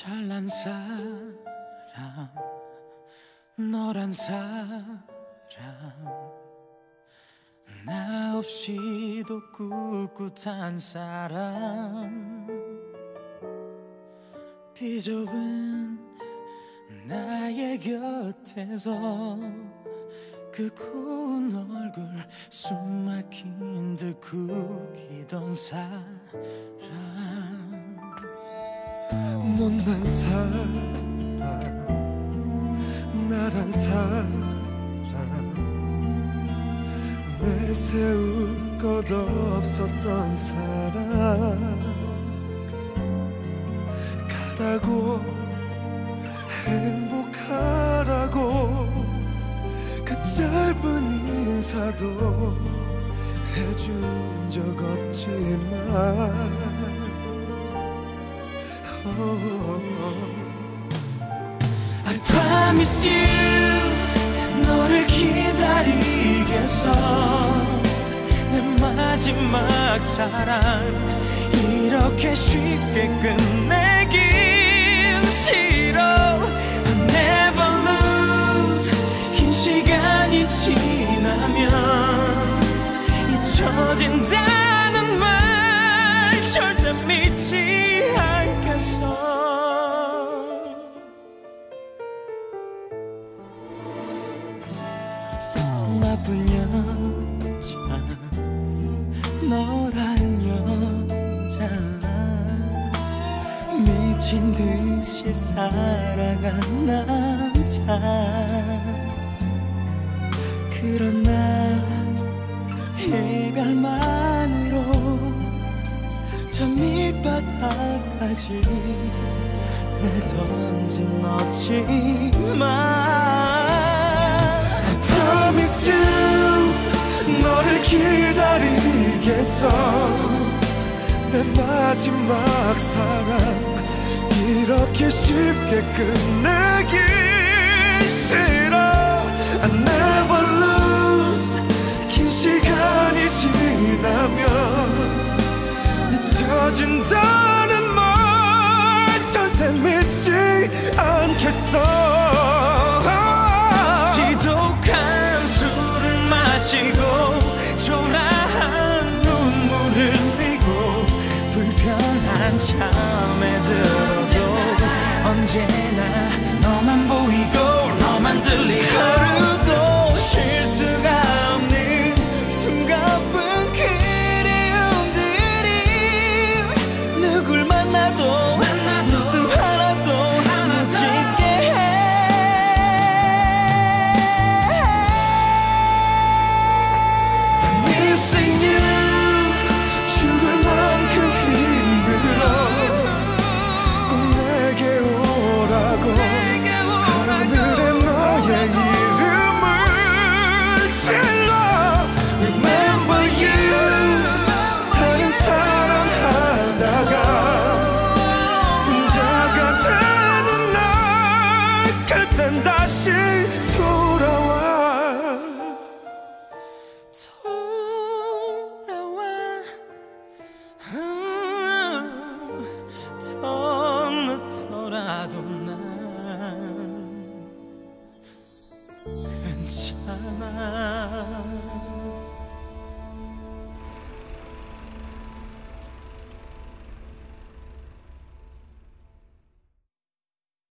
잘난 사람 너란 사람. 나 없이도 꿋꿋한 사람. 비좁은 나의 곁에서 그 고운 얼굴 숨막힌 듯 구기던 사람 못난 사람 나란 사람 내세울 것 없었던 사람 가라고 행복하라고. 그 짧은 인사도 해준 적 없지만 I promise you 너를 기다리겠어. 내 마지막 사랑 이렇게 쉽게 끝내긴 싫어. I never lose. 긴 시간이 지나면 잊혀진다 나쁜 여자 너란 여자 미친 듯이 살아간 남자. 그런 나 이별만으로 저 밑바닥까지 내 던진 너지만 I promise you 너를 기다리겠어. 내 마지막 사랑 이렇게 쉽게 끝내기 싫어. I never lose. 긴 시간이 지나면 잊혀진다는 말 절대 믿지 않겠어 한 잠에 들어도 언제나 너만 보이고 너만 들리고 하루도 Adam